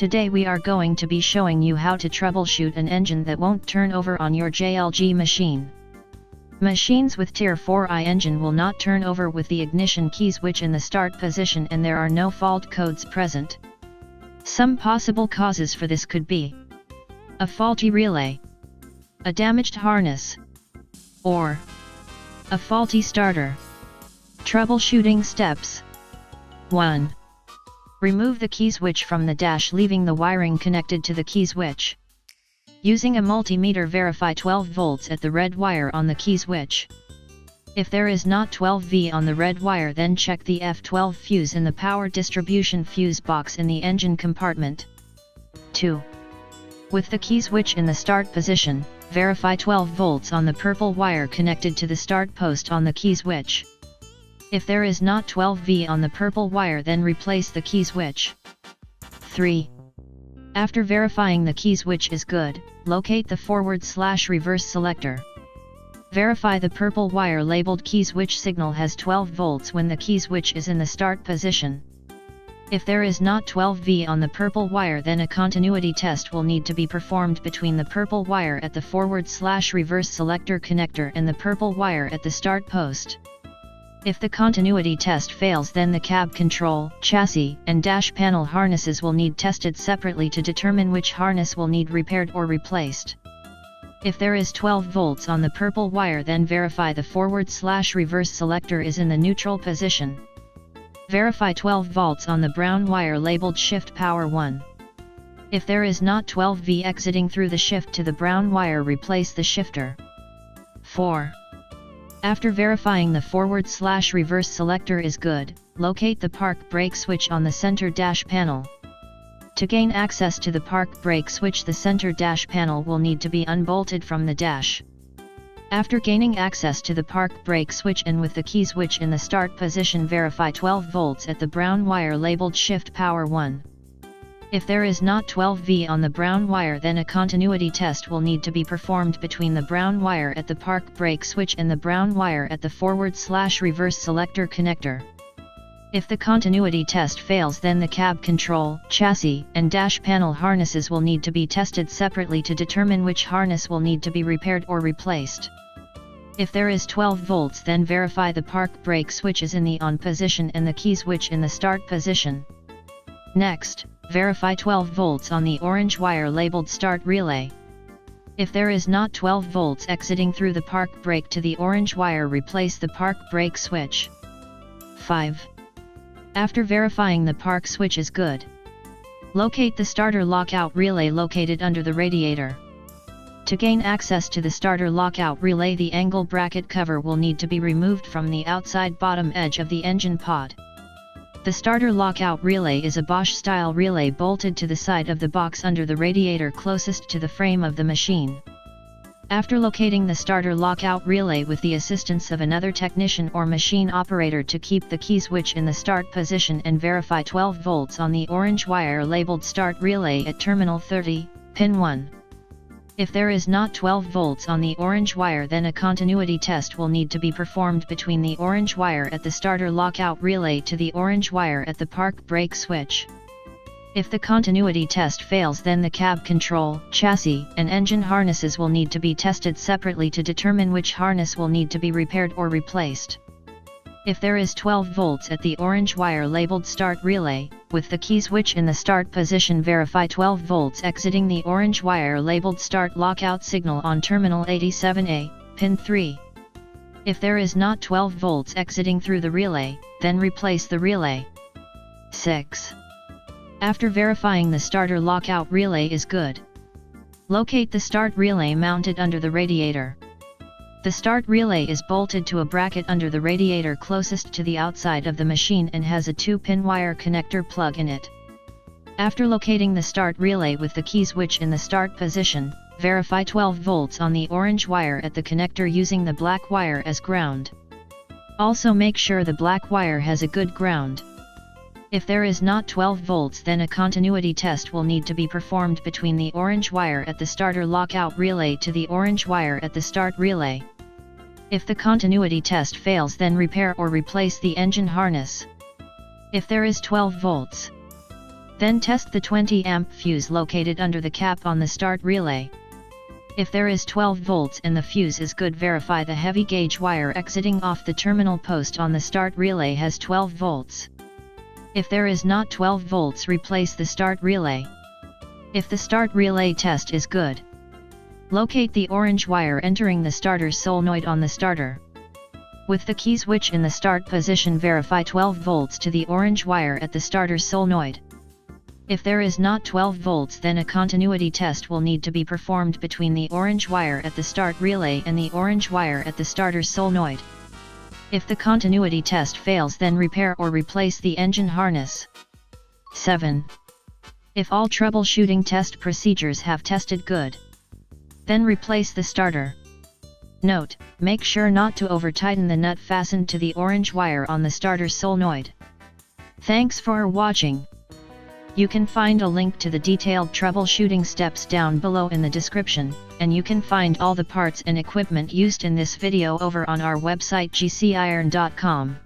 Today we are going to be showing you how to troubleshoot an engine that won't turn over on your JLG machine. Machines with Tier 4i engine will not turn over with the ignition key switch in the start position and there are no fault codes present. Some possible causes for this could be a faulty relay, a damaged harness, or a faulty starter. Troubleshooting steps 1. Remove the key switch from the dash leaving the wiring connected to the key switch. Using a multimeter verify 12 volts at the red wire on the key switch. If there is not 12V on the red wire then check the F12 fuse in the power distribution fuse box in the engine compartment. 2. With the key switch in the start position, verify 12 volts on the purple wire connected to the start post on the key switch. If there is not 12V on the purple wire then replace the key switch. 3. After verifying the key switch is good, locate the forward slash reverse selector. Verify the purple wire labeled key switch signal has 12 volts when the key switch is in the start position. If there is not 12V on the purple wire then a continuity test will need to be performed between the purple wire at the forward slash reverse selector connector and the purple wire at the start post. If the continuity test fails then the cab control, chassis, and dash panel harnesses will need tested separately to determine which harness will need repaired or replaced. If there is 12 volts on the purple wire then verify the forward slash reverse selector is in the neutral position. Verify 12 volts on the brown wire labeled shift power 1. If there is not 12V exiting through the shift to the brown wire replace the shifter. 4. After verifying the forward slash reverse selector is good, locate the park brake switch on the center dash panel. To gain access to the park brake switch the center dash panel will need to be unbolted from the dash. After gaining access to the park brake switch and with the key switch in the start position verify 12 volts at the brown wire labeled shift power 1. If there is not 12V on the brown wire then a continuity test will need to be performed between the brown wire at the park brake switch and the brown wire at the forward slash reverse selector connector. If the continuity test fails then the cab control, chassis, and dash panel harnesses will need to be tested separately to determine which harness will need to be repaired or replaced. If there is 12 volts then verify the park brake switch is in the on position and the key switch in the start position. Next, verify 12 volts on the orange wire labeled start relay. If there is not 12 volts exiting through the park brake to the orange wire replace the park brake switch. 5. After verifying the park switch is good. Locate the starter lockout relay located under the radiator. To gain access to the starter lockout relay the angle bracket cover will need to be removed from the outside bottom edge of the engine pod. The starter lockout relay is a Bosch-style relay bolted to the side of the box under the radiator closest to the frame of the machine. After locating the starter lockout relay with the assistance of another technician or machine operator to keep the key switch in the start position and verify 12 volts on the orange wire labeled start relay at terminal 30, pin 1. If there is not 12 volts on the orange wire then a continuity test will need to be performed between the orange wire at the starter lockout relay to the orange wire at the park brake switch. If the continuity test fails then the cab control, chassis, and engine harnesses will need to be tested separately to determine which harness will need to be repaired or replaced. If there is 12 volts at the orange wire labeled start relay, with the key switch in the start position verify 12 volts exiting the orange wire labeled start lockout signal on terminal 87A, pin 3. If there is not 12 volts exiting through the relay, then replace the relay. 6. After verifying the starter lockout relay is good. Locate the start relay mounted under the radiator. The start relay is bolted to a bracket under the radiator closest to the outside of the machine and has a 2-pin wire connector plug in it. After locating the start relay with the key switch in the start position, verify 12 volts on the orange wire at the connector using the black wire as ground. Also make sure the black wire has a good ground. If there is not 12 volts then a continuity test will need to be performed between the orange wire at the starter lockout relay to the orange wire at the start relay. If the continuity test fails then repair or replace the engine harness. If there is 12 volts, then test the 20 amp fuse located under the cap on the start relay. If there is 12 volts and the fuse is good verify the heavy gauge wire exiting off the terminal post on the start relay has 12 volts. If there is not 12 volts replace the start relay. If the start relay test is good, locate the orange wire entering the starter solenoid on the starter. With the key switch in the start position verify 12 volts to the orange wire at the starter solenoid. If there is not 12 volts then a continuity test will need to be performed between the orange wire at the start relay and the orange wire at the starter solenoid. If the continuity test fails then repair or replace the engine harness. 7. If all troubleshooting test procedures have tested good, then replace the starter. Note, make sure not to over-tighten the nut fastened to the orange wire on the starter solenoid. Thanks for watching. You can find a link to the detailed troubleshooting steps down below in the description, and you can find all the parts and equipment used in this video over on our website gciron.com.